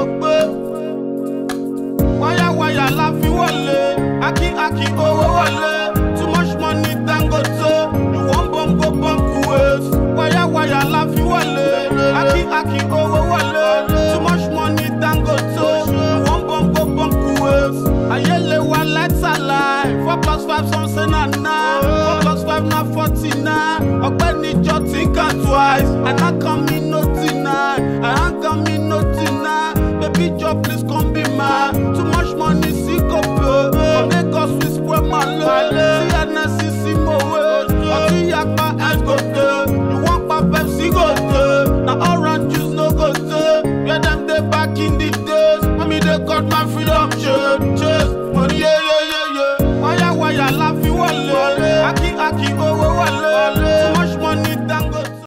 ó gbé. wáyàwáyà la fi wọlé akínkakín owó wọlé too much money Dangote you wan bongo bongo waves. wáyàwáyà la fi wọlé akínkakín owó wọlé too much money Dangote you wan bongo bongo waves. ayé lè wá látàlá four plus five something na nine four plus five na forty nine ọ̀gbẹ́ni jọ ti ń kàn twice. and I come job, please come.